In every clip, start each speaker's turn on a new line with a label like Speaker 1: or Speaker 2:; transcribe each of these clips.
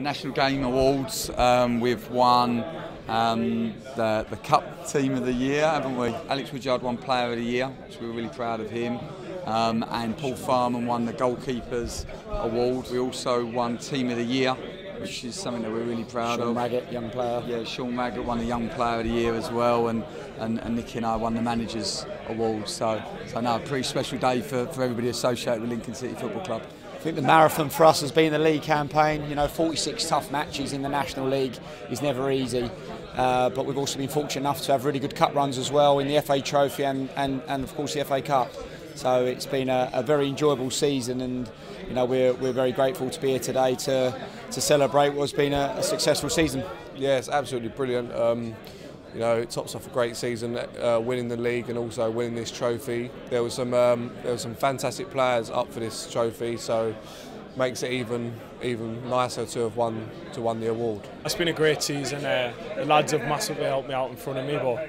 Speaker 1: National Game Awards. Um, we've won um, the, the Cup Team of the Year, haven't we? Alex Woodyard won Player of the Year, which we were really proud of him. Um, and Paul Farman won the Goalkeepers Award. We also won Team of the Year, which is something that we're really proud
Speaker 2: Sean
Speaker 1: of.
Speaker 2: Raggett, young player.
Speaker 1: Yeah, Sean Raggett won the Young Player of the Year as well, and, and, and Nicky and I won the Managers Award. So, so no, a pretty special day for, for everybody associated with Lincoln City Football Club.
Speaker 2: I think the marathon for us has been the league campaign. You know, 46 tough matches in the National League is never easy. Uh, but we've also been fortunate enough to have really good cup runs as well in the FA Trophy and, and, and of course the FA Cup. So it's been a, a very enjoyable season, and you know we're, we're very grateful to be here today to, to celebrate what's been a, a successful season.
Speaker 3: Yes, absolutely brilliant. Um, you know, it tops off a great season, uh, winning the league and also winning this trophy. There was some um, there were some fantastic players up for this trophy, so makes it even even nicer to have won to won the award.
Speaker 4: It's been a great season. Uh, the lads have massively helped me out in front of me, but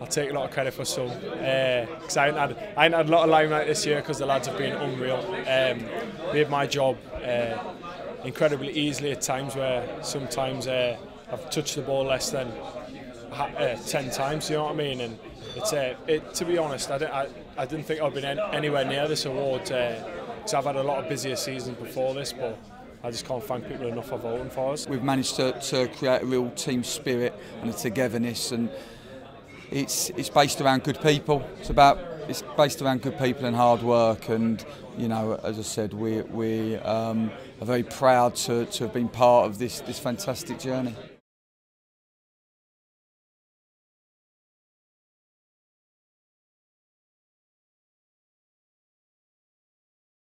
Speaker 4: I'll take a lot of credit for some. Because uh, I, ain't had, I ain't had a lot of limelight this year because the lads have been unreal. Um, made my job uh, incredibly easily at times where sometimes uh, I've touched the ball less than uh, 10 times, you know what I mean? And it's uh, it, to be honest, I didn't, I, I didn't think I'd been anywhere near this award because uh, I've had a lot of busier seasons before this, but I just can't thank people enough for voting for us.
Speaker 1: We've managed to, to create a real team spirit and a togetherness, and it's it's based around good people. It's about it's based around good people and hard work, and you know, as I said, we we um, are very proud to, to have been part of this this fantastic journey.